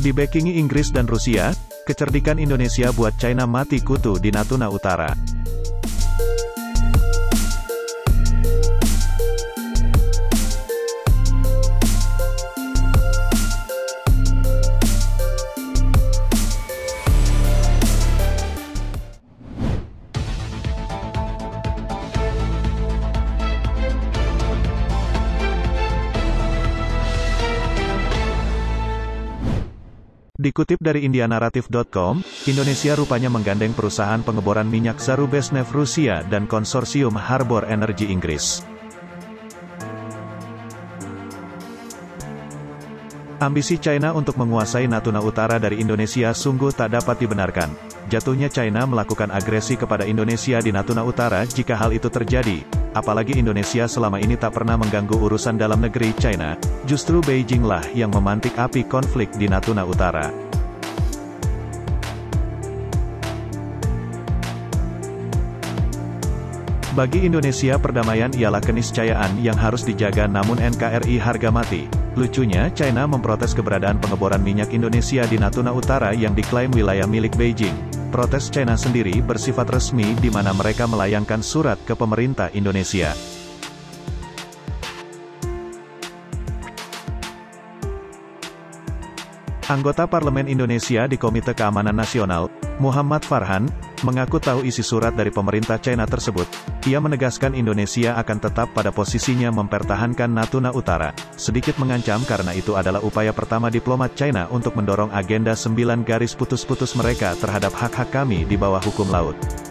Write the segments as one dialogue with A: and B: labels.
A: Dibekingi Inggris dan Rusia, kecerdikan Indonesia buat China mati kutu di Natuna Utara. Dikutip dari indianaratif.com, Indonesia rupanya menggandeng perusahaan pengeboran minyak Zarubezhnev Rusia dan konsorsium Harbor Energy Inggris. Ambisi China untuk menguasai Natuna Utara dari Indonesia sungguh tak dapat dibenarkan. Jatuhnya China melakukan agresi kepada Indonesia di Natuna Utara jika hal itu terjadi, apalagi Indonesia selama ini tak pernah mengganggu urusan dalam negeri China, justru Beijing lah yang memantik api konflik di Natuna Utara. Bagi Indonesia perdamaian ialah keniscayaan yang harus dijaga namun NKRI harga mati. Lucunya, China memprotes keberadaan pengeboran minyak Indonesia di Natuna Utara yang diklaim wilayah milik Beijing. Protes China sendiri bersifat resmi di mana mereka melayangkan surat ke pemerintah Indonesia. Anggota Parlemen Indonesia di Komite Keamanan Nasional, Muhammad Farhan, mengaku tahu isi surat dari pemerintah China tersebut. Ia menegaskan Indonesia akan tetap pada posisinya mempertahankan Natuna Utara, sedikit mengancam karena itu adalah upaya pertama diplomat China untuk mendorong agenda sembilan garis putus-putus mereka terhadap hak-hak kami di bawah hukum laut.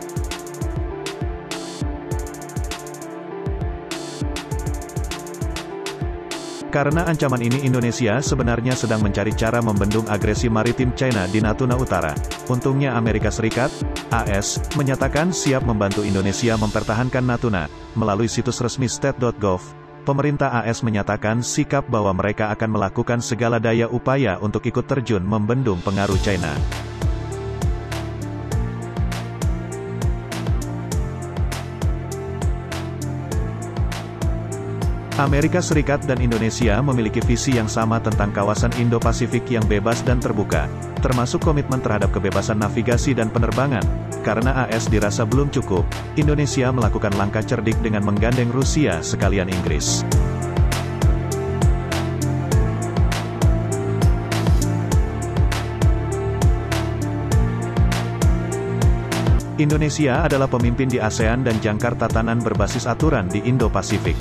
A: Karena ancaman ini Indonesia sebenarnya sedang mencari cara membendung agresi maritim China di Natuna Utara. Untungnya Amerika Serikat, AS, menyatakan siap membantu Indonesia mempertahankan Natuna. Melalui situs resmi state.gov, pemerintah AS menyatakan sikap bahwa mereka akan melakukan segala daya upaya untuk ikut terjun membendung pengaruh China. Amerika Serikat dan Indonesia memiliki visi yang sama tentang kawasan Indo-Pasifik yang bebas dan terbuka, termasuk komitmen terhadap kebebasan navigasi dan penerbangan. Karena AS dirasa belum cukup, Indonesia melakukan langkah cerdik dengan menggandeng Rusia sekalian Inggris. Indonesia adalah pemimpin di ASEAN dan jangkar tatanan berbasis aturan di Indo-Pasifik.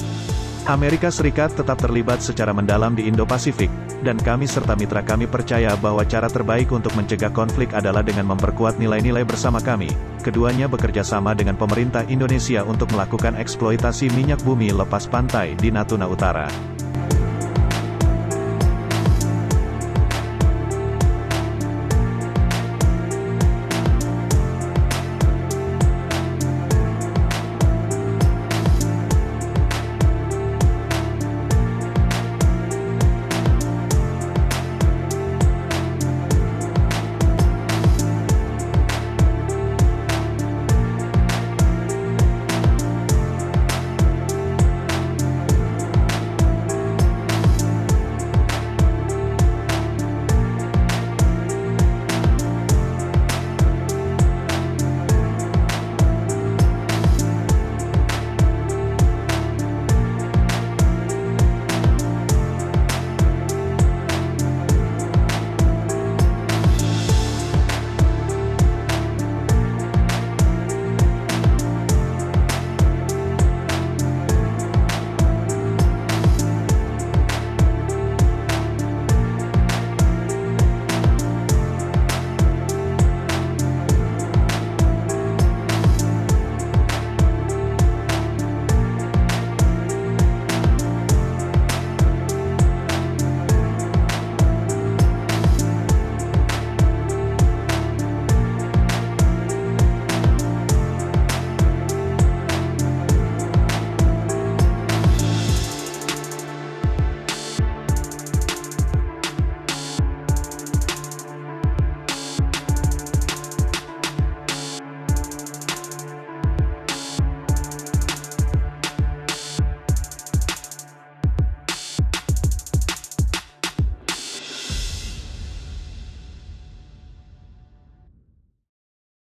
A: Amerika Serikat tetap terlibat secara mendalam di Indo-Pasifik, dan kami serta mitra kami percaya bahwa cara terbaik untuk mencegah konflik adalah dengan memperkuat nilai-nilai bersama kami. Keduanya bekerja sama dengan pemerintah Indonesia untuk melakukan eksploitasi minyak bumi lepas pantai di Natuna Utara.